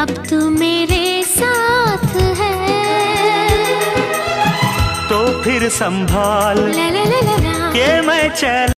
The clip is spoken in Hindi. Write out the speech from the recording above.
अब तू मेरे साथ है। तो फिर संभाल ला ला ला ला ला। के मैं चल